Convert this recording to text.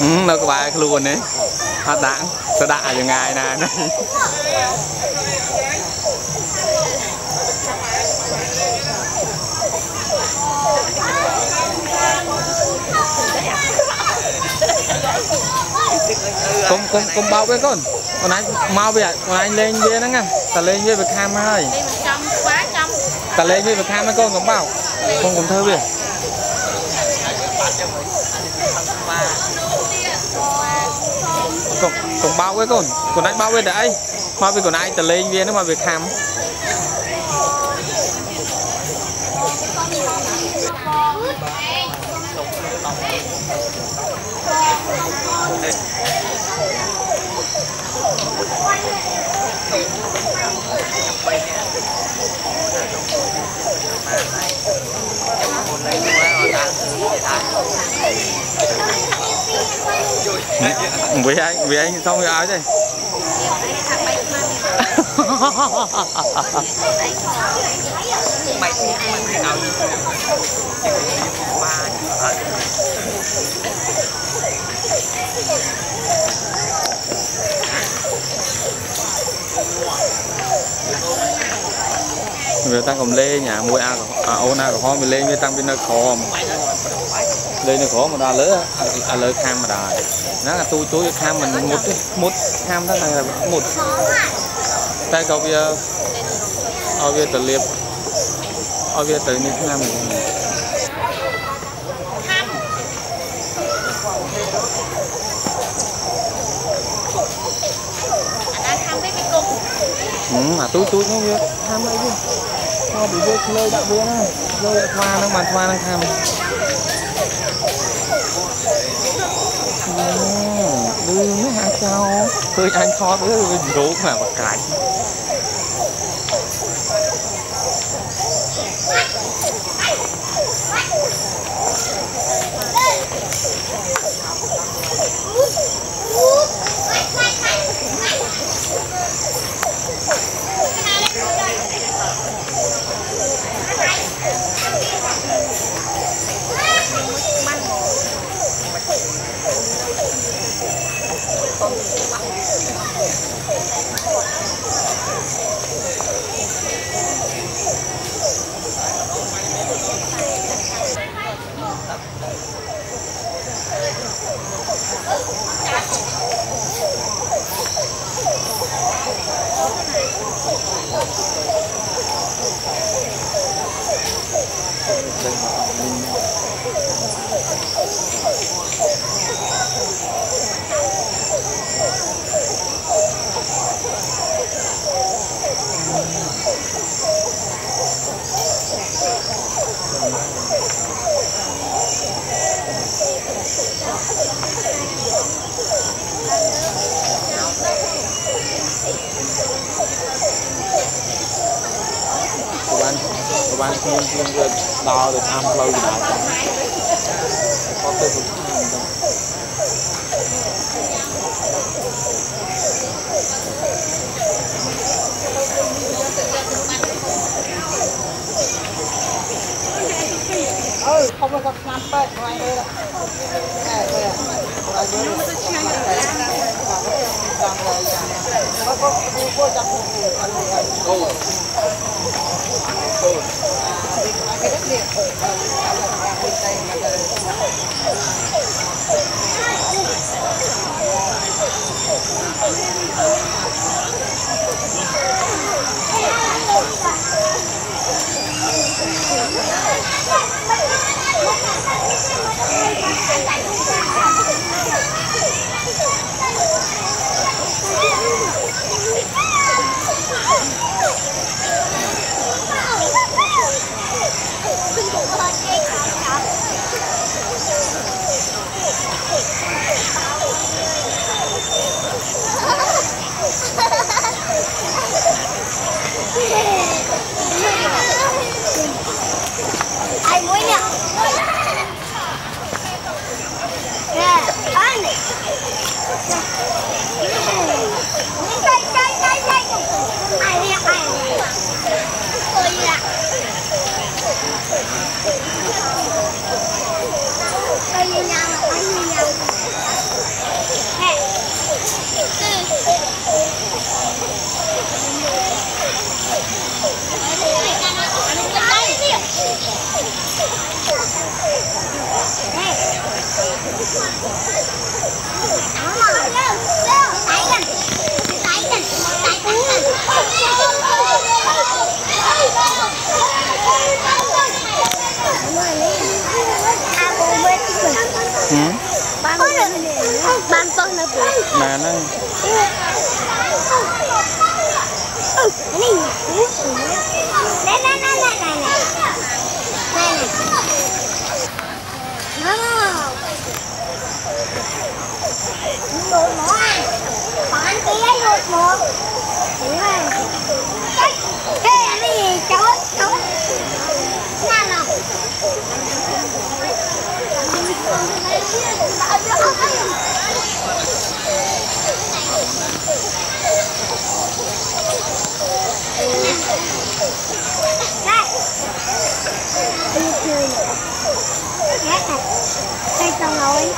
Ừ, nó có bài luôn đấy. Hát đảng sẽ đạ cho ngài nè. Con con con bao cái con? Con anh mau về, con anh lên với nó nghe ta lên với việc ham hơi ta lên với việc ham mấy con không bao không còn thơ vậy cũng cũng bao cái con còn anh bao cái đấy mà vì còn ai từ lên viên nữa mà việc hàm Thank you vì anh vì anh xong rồi áo đây? Về tăng cầm lê nhà, mua a à ôn a của họ mình lên với tăng bên nó khó mà. លេងនៅក្រោមមកដល់លើឥឡូវខាំមកដល់ហ្នឹងអាទូចទូចខាំមិនមុតទេមុតខាំទៅតែមុតតែក៏វាឲ្យវាទៅលៀបឲ្យវាទៅនេះខាំហឹមអាទូចទូចហ្នឹងវាខាំអីទេមកពីវាឆ្លើយដាក់វាណាឆ្លើយដាក់ថ្មហ្នឹងបានថ្មហ្នឹងខាំ ណាអាចោឃើញអញថតអើយវាយូរណាបកកាច់អ với rủ mà mà cãiខ្ញុំខ្ញុំវាដល់ទៅតាមផ្លូវកណ្ដាលចាំគាត់ទៅទៅអើខំមកស្នាមពេទ្យហ្នឹងឯងអើតែតែឲ្យយើងទៅឆ្ងាយតែចាំតែយ៉ាងមកក៏គួរចាប់គូអត់អូអូ Cây hử ban ban phân nó bị mà nó này này này này này này. Này này nó nó bán cái ấy một một. Cái cái gì? Cháu cháu nào nào? Đây chơi. Đây xong rồi.